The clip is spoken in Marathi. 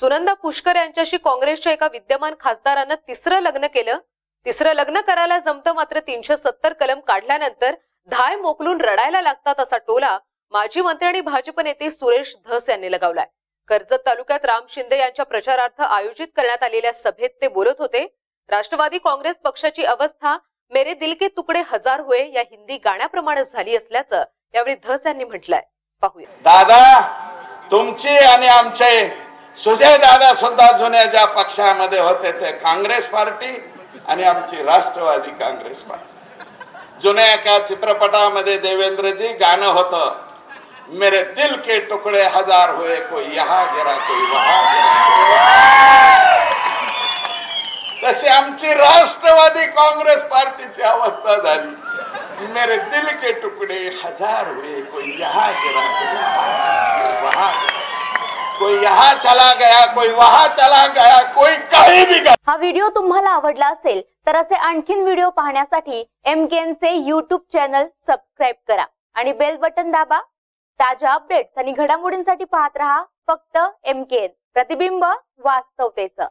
सुनंदा पुष्कर यांच्याशी काँग्रेसच्या एका विद्यमान खासदारानं तिसरं लग्न केलं. तिसरं लग्न करायला जमतं मात्र तीनशे सत्तर कलम काढल्यानंतर धाय मोकलून रडायला लागतात असा टोला माजी मंत्री आणि भाजप नेते सुरेश धस यांनी लगावलाय. कर्जत तालुक्यात राम शिंदे यांच्या प्रचारार्थ आयोजित करण्यात आलेल्या सभेत ते बोलत होते राष्ट्रवादी काँग्रेस पक्षाची अवस्था मेरे दिल के तुकडे हजार हुए या हिंदी गाण्याप्रमाणे झाली असल्याचं यावेळी धस यांनी म्हटलंय. पाहूया. दादा तुमची आणि आमचे सुजय दादा सुद्धा जुन्या ज्या पक्षामध्ये होते ते काँग्रेस पार्टी आणि आमची राष्ट्रवादी काँग्रेस पार्टी. जुन्या एका चित्रपटामध्ये देवेंद्रजी गाणं होतं मेरे दिल के टुकड़े हजार हुए कोई यहा गेरा कोई वहा तशी आमची राष्ट्रवादी काँग्रेस पार्टीची अवस्था झाली. मेरे दिल के टुकड़े हजार हुए कोई यहा गेरा कोई कोई यहाँ चला गया कोई वहाँ चला गया कोई कहीं भी गया। हा व्हिडिओ तुम्हाला आवडला असेल तर असे आणखीन व्हिडिओ पाहण्यासाठी एम चे युट्यूब चॅनल सबस्क्राईब करा आणि बेल बटन दाबा. ताज्या अपडेट्स आणि घडामोडींसाठी पाहत रहा फक्त एम प्रतिबिंब वास्तवतेचं.